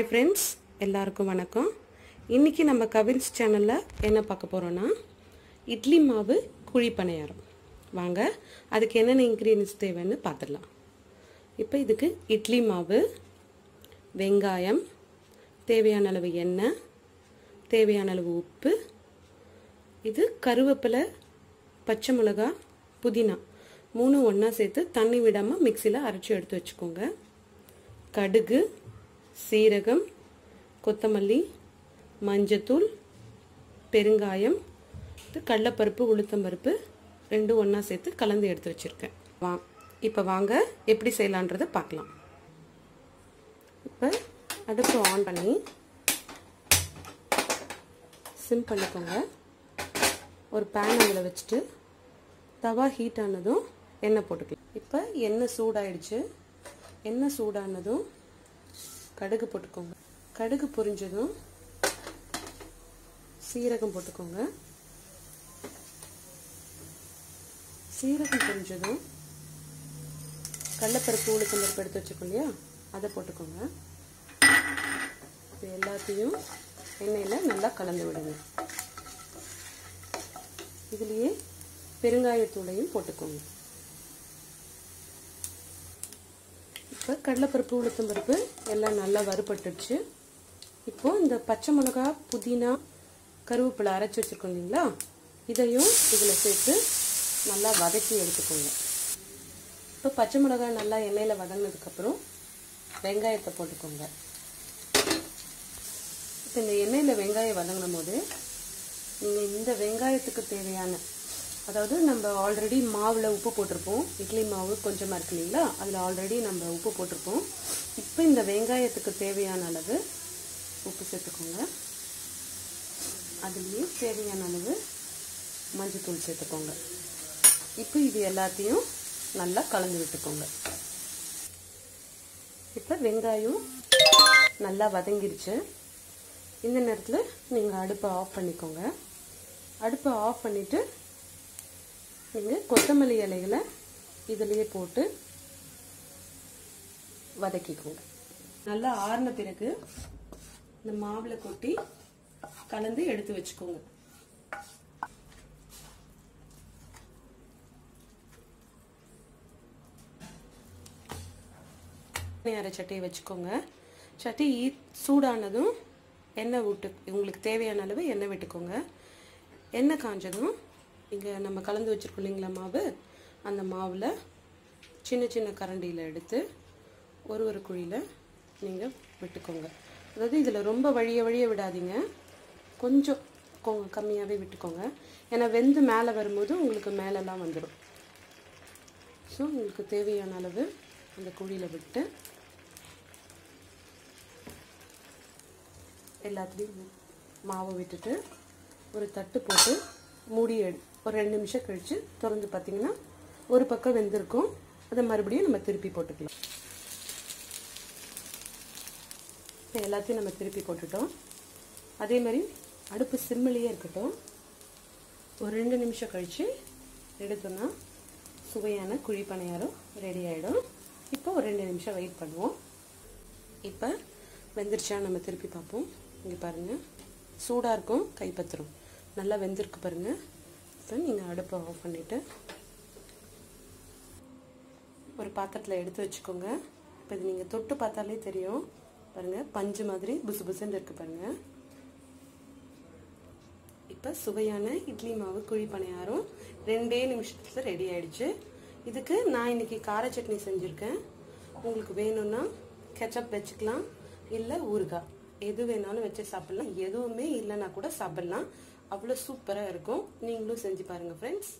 Hi friends எல்லாருக்கும் வணக்கம். இன்றைக்கி நம்ம கவின்ஸ் சேனலில் என்ன பார்க்க போகிறோன்னா இட்லி மாவு குழி பணியாரம். வாங்க அதுக்கு என்னென்ன இன்க்ரீடியன்ஸ் தேவைன்னு பார்த்துடலாம். இப்போ இதுக்கு இட்லி மாவு வெங்காயம் தேவையான அளவு எண்ணெய் தேவையான அளவு உப்பு இது கருவேப்பிலை பச்சை மிளகா புதினா. மூணு ஒன்றா சேர்த்து தண்ணி விடாமல் மிக்சியில் அரைச்சி எடுத்து வச்சுக்கோங்க. கடுகு சீரகம் கொத்தமல்லி மஞ்சத்தூள் பெருங்காயம் கடலப்பருப்பு உளுத்தம்பருப்பு ரெண்டும் ஒன்றா சேர்த்து கலந்து எடுத்து வச்சுருக்கேன். வா இப்போ வாங்க எப்படி செய்யலான்றதை பார்க்கலாம். இப்போ அடுப்பு ஆன் பண்ணி சிம் பண்ணிக்கோங்க. ஒரு பேன் அதில் வச்சுட்டு தவா ஹீட் ஆனதும் எண்ணெய் போட்டுக்கலாம். இப்போ எண்ணெய் சூடாயிடுச்சு. எண்ணெய் சூடானதும் கடுகு போட்டுக்கோங்க. கடுகு பொரிஞ்சதும் சீரகம் போட்டுக்கோங்க. சீரகம் பொரிஞ்சதும் கடலப்பருப்பு உளுக்கம்பருப்பு எடுத்து வச்சுக்கோ இல்லையா? அதை போட்டுக்கோங்க. இது எல்லாத்தையும் எண்ணெயில் நல்லா கலந்து விடுங்க. இதுலேயே பெருங்காயத்தூளையும் போட்டுக்கோங்க. இப்போ கடலைப்பருப்பு உளுத்தம்பருப்பு எல்லாம் நல்லா வறுபட்டுடுச்சு. இப்போ இந்த பச்சை மிளகா புதினா கருவேப்பிலை அரைச்சி வச்சுருக்கோம் இல்லைங்களா? இதையும் இதில் சேர்த்து நல்லா வதக்கி எடுத்துக்கோங்க. இப்போ பச்சை மிளகாய் நல்லா எண்ணெயில் வதங்கினதுக்கப்புறம் வெங்காயத்தை போட்டுக்கோங்க. இப்போ இந்த எண்ணெயில் வெங்காயம் வதங்கின போது நீங்கள் இந்த வெங்காயத்துக்கு தேவையான அதாவது நம்ம ஆல்ரெடி மாவில் உப்பு போட்டிருப்போம். இட்லி மாவு கொஞ்சமாக இருக்கு இல்லைங்களா? அதில் ஆல்ரெடி நம்ம உப்பு போட்டிருப்போம். இப்போ இந்த வெங்காயத்துக்கு தேவையான அளவு உப்பு சேர்த்துக்கோங்க. அதுலேயே தேவையான அளவு மஞ்சத்தூள் சேர்த்துக்கோங்க. இப்போ இது எல்லாத்தையும் நல்லா கலந்து விட்டுக்கோங்க. இப்போ வெங்காயம் நல்லா வதங்கிருச்சு. இந்த நேரத்தில் நீங்கள் அடுப்பை ஆஃப் பண்ணிக்கோங்க. அடுப்பை ஆஃப் பண்ணிவிட்டு நீங்கள் கொத்தமல்லி இலைகளை இதிலேயே போட்டு வதக்கிக்கோங்க. நல்லா ஆறின பிறகு இந்த மாவில் கொட்டி கலந்து எடுத்து வச்சுக்கோங்க. அரை சட்டியை வச்சுக்கோங்க. சட்டி சூடானதும் எண்ணெய் விட்டு உங்களுக்கு தேவையான அளவு எண்ணெய் விட்டுக்கோங்க. எண்ணெய் காஞ்சதும் இங்கே நம்ம கலந்து வச்சுருக்கோம் இல்லைங்களா மாவு? அந்த மாவில் சின்ன சின்ன கரண்டியில் எடுத்து ஒரு ஒரு குழியில் நீங்கள் விட்டுக்கோங்க. அதாவது இதில் ரொம்ப வழிய வழிய விடாதீங்க. கொஞ்சம் கம்மியாகவே விட்டுக்கோங்க. ஏன்னா வெந்து மேலே வரும்போது உங்களுக்கு மேலெல்லாம் வந்துடும் ஸோ உங்களுக்கு தேவையான அளவு அந்த குழியில் விட்டு எல்லாத்துலேயும் மாவை விட்டுட்டு ஒரு தட்டு போட்டு மூடி எடு ஒரு ரெண்டு நிமிஷம் கழித்து திறந்து பார்த்தீங்கன்னா ஒரு பக்கம் வெந்திருக்கும். அதை மறுபடியும் நம்ம திருப்பி போட்டுக்கலாம். இப்போ எல்லாத்தையும் நம்ம திருப்பி போட்டுட்டோம். அதே மாதிரி அடுப்பு சிம்மிலேயே இருக்கட்டும். ஒரு ரெண்டு நிமிஷம் கழித்து எடுத்தோன்னா சுவையான குழி பணியாரம் ரெடி ஆகிடும் இப்போ ஒரு ரெண்டு நிமிஷம் வெயிட் பண்ணுவோம். இப்போ வெந்துருச்சா நம்ம திருப்பி பார்ப்போம். இங்கே பாருங்கள் சூடாக இருக்கும் கைப்பத்திரம் நல்லா வெந்திருக்கு பாருங்கள் இப்போ நீங்கள் அடுப்பை ஆஃப் பண்ணிவிட்டு ஒரு பாத்திரத்தில் எடுத்து வச்சுக்கோங்க. இப்போ இது நீங்கள் தொட்டு பார்த்தாலே தெரியும். பாருங்கள் பஞ்சு மாதிரி புசு புசுன்னு இருக்குது பாருங்கள் இப்போ சுவையான இட்லி மாவு குழி பணியாரம் ரெண்டே நிமிஷத்தில் ரெடி ஆயிடுச்சு. இதுக்கு நான் இன்னைக்கு கார சட்னி செஞ்சுருக்கேன். உங்களுக்கு வேணும்னா கெச்சப் வச்சுக்கலாம் இல்லை ஊறுகாய். எது வேணாலும் வச்சு சாப்பிட்லாம். எதுவுமே இல்லைன்னா கூட சாப்பிட்லாம். அவ்வளோ சூப்பராக இருக்கும். நீங்களும் செஞ்சு பாருங்கள் ஃப்ரெண்ட்ஸ்